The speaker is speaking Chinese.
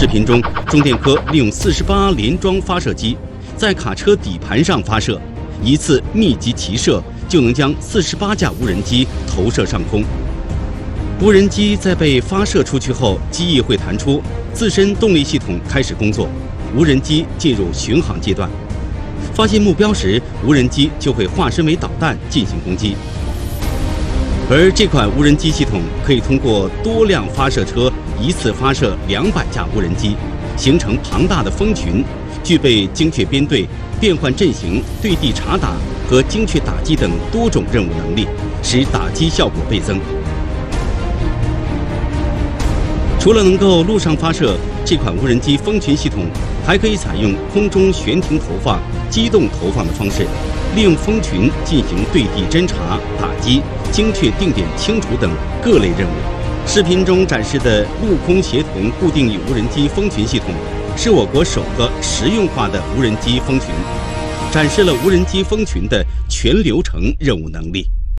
视频中，中电科利用四十八连装发射机，在卡车底盘上发射，一次密集齐射就能将四十八架无人机投射上空。无人机在被发射出去后，机翼会弹出，自身动力系统开始工作，无人机进入巡航阶段。发现目标时，无人机就会化身为导弹进行攻击。而这款无人机系统可以通过多辆发射车一次发射两百架无人机，形成庞大的蜂群，具备精确编队、变换阵型、对地查打和精确打击等多种任务能力，使打击效果倍增。除了能够陆上发射，这款无人机蜂群系统还可以采用空中悬停投放、机动投放的方式，利用蜂群进行对地侦察、打击、精确定点清除等各类任务。视频中展示的陆空协同固定翼无人机蜂群系统，是我国首个实用化的无人机蜂群，展示了无人机蜂群的全流程任务能力。